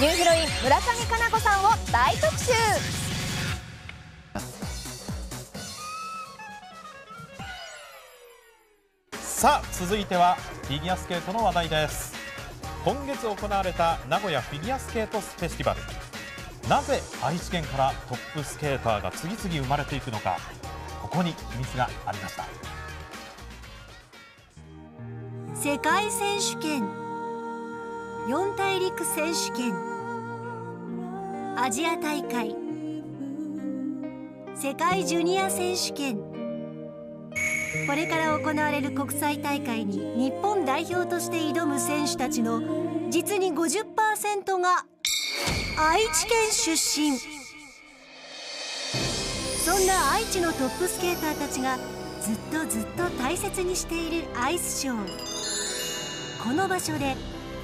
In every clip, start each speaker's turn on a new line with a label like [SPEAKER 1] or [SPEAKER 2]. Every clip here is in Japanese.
[SPEAKER 1] ニューヒロイン村上佳菜子さんを大特集。
[SPEAKER 2] さあ続いてはフィギュアスケートの話題です。今月行われた名古屋フィギュアスケートフェスティバル。なぜ愛知県からトップスケーターが次々生まれていくのか。ここに秘密がありました。
[SPEAKER 3] 世界選手権四大陸選手権。アジア大会。世界ジュニア選手権。これから行われる国際大会に日本代表として挑む選手たちの実に50%が愛知県出身。そんな愛知のトップスケーターたちがずっとずっと大切にしているアイスショー。この場所で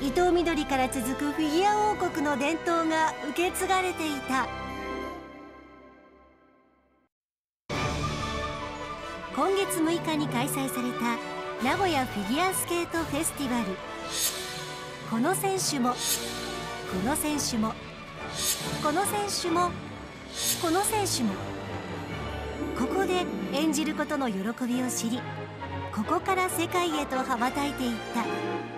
[SPEAKER 3] 伊藤みどりから続くフィギュア王国の伝統が受け継がれていた。今月6日に開催された名古屋フィギュアスケートフェスティバル。この選手もこの選手もこの選手もこの選手も。ここで演じることの喜びを知りここから世界へと羽ばたいていった。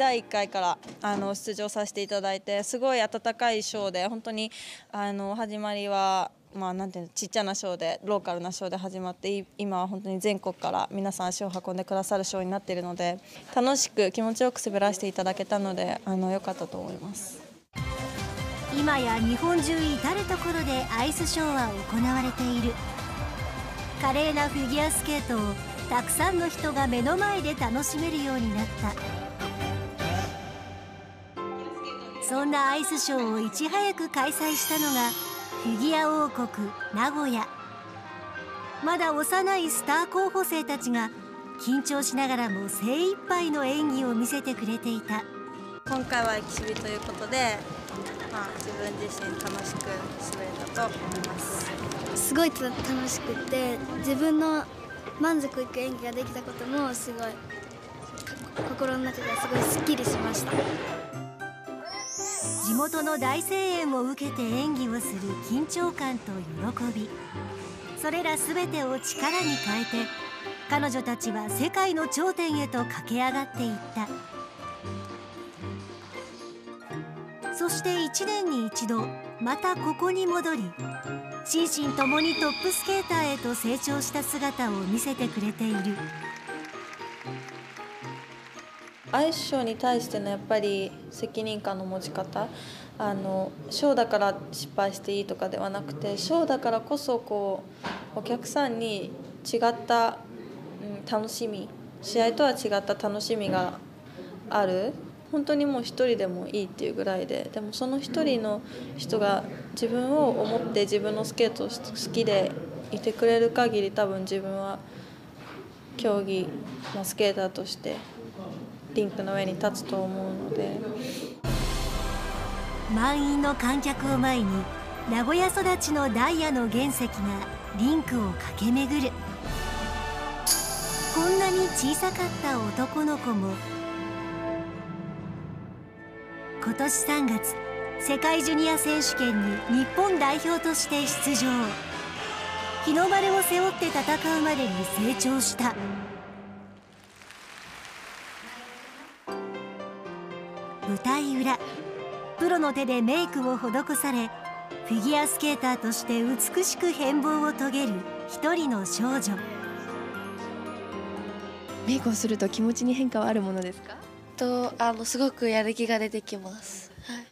[SPEAKER 4] 第1回からあの出場させていただいてすごい温かいショーで本当にあの始まりはまあ、なんていうのちっちゃなショーでローカルなショーで始まって今は本当に全国から皆さん足を運んでくださるショーになっているので楽しく気持ちよく滑らせていただけたのであの良かったと思います。
[SPEAKER 3] 今や日本中至る所でアイスショーは行われている。華麗なフィギュアスケートをたくさんの人が目の前で楽しめるようになった。そんなアイスショーをいち早く開催したのがフィギュア王国名古屋。まだ幼いスター候補生たちが緊張しながらも精一杯の演技を見せてくれていた。
[SPEAKER 4] 今回はエキシビということで、まあ、自分自身楽しく滑れたと思います。
[SPEAKER 5] すごい楽しくて自分の満足いく演技ができたこともすごい心の中がすごいすっきりしました
[SPEAKER 3] 地元の大声援を受けて演技をする緊張感と喜び。それら全てを力に変えて彼女たちは世界の頂点へと駆け上がっていった。そして1年に一度またここに戻り心身ともにトップスケーターへと成長した姿を見せてくれている。
[SPEAKER 4] アイスショーに対してのやっぱり責任感の持ち方あのショーだから失敗していいとかではなくてショーだからこそこうお客さんに違った、うん、楽しみ試合とは違った楽しみがある。本当にもう一人でもいいっていうぐらいででもその一人の人が自分を思って自分のスケートを好きでいてくれる限り多分自分は競技のスケーターとしてリンクの上に立つと思うので。
[SPEAKER 3] 満員の観客を前に名古屋育ちのダイヤの原石がリンクを駆け巡る。こんなに小さかった男の子も。今年3月世界ジュニア選手権に日本代表として出場。日の丸を背負って戦うまでに成長した。舞台裏。プロの手でメイクを施されフィギュアスケーターとして美しく変貌を遂げる一人の少女。
[SPEAKER 6] メイクをすると気持ちに変化はあるものですか？
[SPEAKER 7] とあのすごくやる気が出てきます、はい、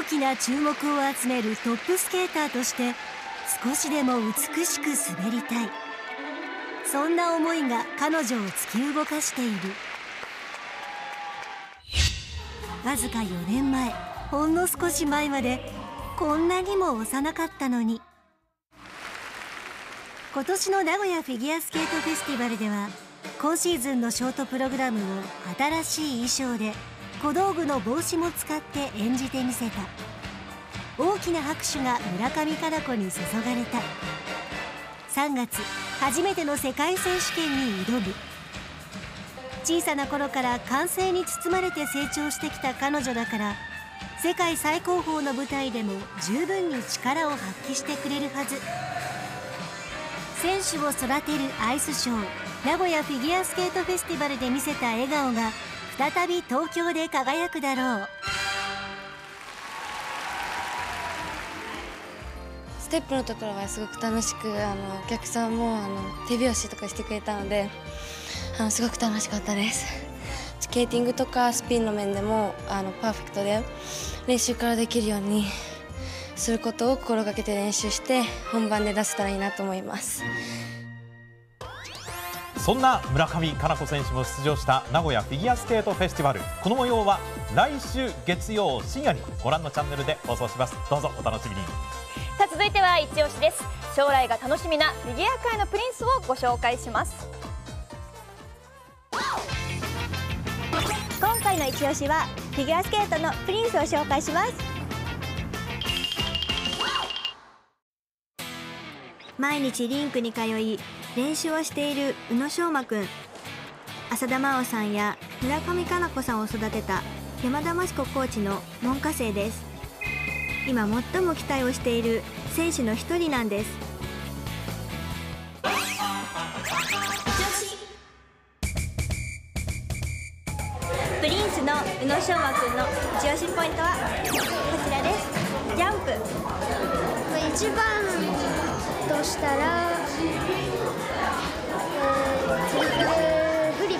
[SPEAKER 3] 大きな注目を集めるトップスケーターとして少しでも美しく滑りたい。そんな思いが彼女を突き動かしているわずか4年前ほんの少し前までこんなにも幼かったのに。今年の名古屋フィギュアスケートフェスティバルでは今シーズンのショートプログラムを新しい衣装で小道具の帽子も使って演じてみせた。大きな拍手が村上佳菜子に注がれた。3月初めての世界選手権に挑む。小さな頃から歓声に包まれて成長してきた彼女だから世界最高峰の舞台でも十分に力を発揮してくれるはず。選手を育てるアイスショー名古屋フィギュアスケートフェスティバルで見せた笑顔が再び東京で輝くだろう。
[SPEAKER 7] ステップのところはすごく楽しくあのお客さんもあの手拍子とかしてくれたのであのすごく楽しかったです。スケーティングとかスピンの面でもあのパーフェクトで練習からできるようにすることを心がけて練習して本番で出せたらいいなと思います。
[SPEAKER 2] そんな村上佳菜子選手も出場した名古屋フィギュアスケートフェスティバル。この模様は来週月曜深夜にご覧のチャンネルで放送します。どうぞお楽しみに。
[SPEAKER 1] さあ続いては一押しです。将来が楽しみなフィギュア界のプリンスをご紹介します
[SPEAKER 8] 回の一押しはフィギュアスケートのプリンスを紹介します。毎日リンクに通い練習をしている宇野昌磨くん浅田真央さんや村上佳菜子さんを育てた山田真子コーチの門下生です。今最も期待をしている選手の一人なんです。の宇野昌磨くんの一押しポイントはこちらです。ジャンプ。
[SPEAKER 5] 一番としたら、えー、トリプルフリッ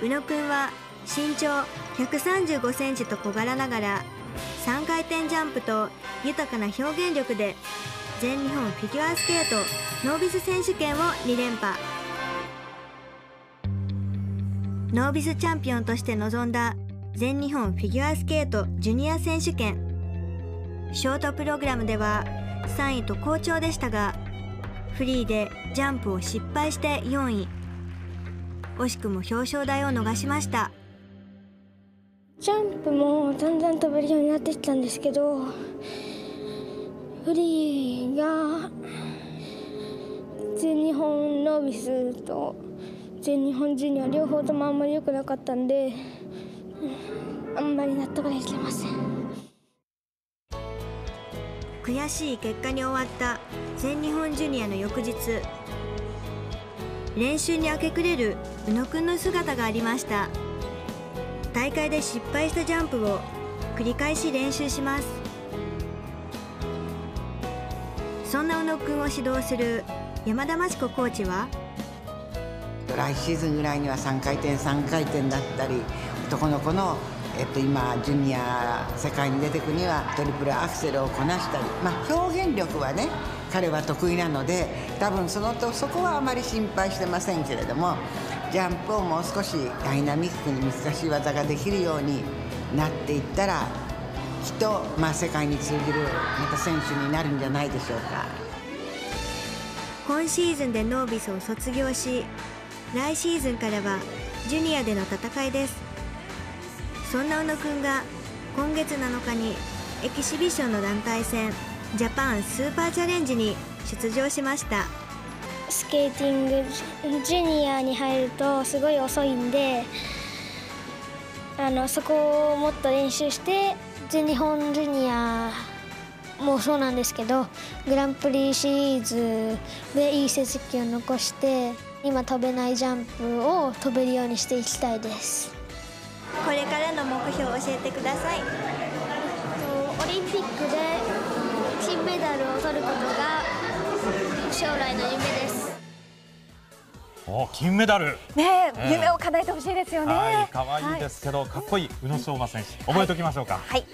[SPEAKER 5] プ。
[SPEAKER 8] 宇野くんは身長135センチと小柄ながら3回転ジャンプと豊かな表現力で全日本フィギュアスケートノービス選手権を2連覇。ノービスチャンピオンとして臨んだ全日本フィギュアスケートジュニア選手権。ショートプログラムでは3位と好調でしたがフリーでジャンプを失敗して4位。惜しくも表彰台を逃しました。
[SPEAKER 5] ジャンプもだんだん飛べるようになってきたんですけどフリーが全日本ノービスと全日本ジュニア両方ともあんまり良くなかったんであんまり納得できません。
[SPEAKER 8] 悔しい結果に終わった全日本ジュニアの翌日練習に明け暮れる宇野くんの姿がありました。大会で失敗したジャンプを繰り返し練習します。そんな宇野くんを指導する山田真知子コーチは
[SPEAKER 9] 来シーズンぐらいには3回転3回転だったり男の子の、えっと、今ジュニア世界に出てくにはトリプルアクセルをこなしたり、まあ、表現力はね彼は得意なので多分そのとそこはあまり心配してませんけれどもジャンプをもう少しダイナミックに難しい技ができるようになっていったらきっと、まあ、世界に通じるまた選手になるんじゃないでしょうか。
[SPEAKER 8] 今シーズンでノービスを卒業し来シーズンからはジュニアでの戦いです。そんな宇野くんが今月7日にエキシビションの団体戦ジャパンスーパーチャレンジに出場しました。
[SPEAKER 5] スケーティングジュニアに入るとすごい遅いんであのそこをもっと練習して全日本ジュニアもそうなんですけどグランプリシリーズでいい成績を残して今飛べないジャンプを飛べるようにしていきたいです。
[SPEAKER 8] これからの目標を教えてください。
[SPEAKER 5] オリンピックで金メダルを取ることが将来の夢です。
[SPEAKER 2] お金メダル。
[SPEAKER 1] ね
[SPEAKER 2] ええ
[SPEAKER 1] 夢を叶えてほしいですよね。
[SPEAKER 2] はい可愛いですけど、かっこいい宇野昌磨選手覚えておきましょうか。
[SPEAKER 1] はい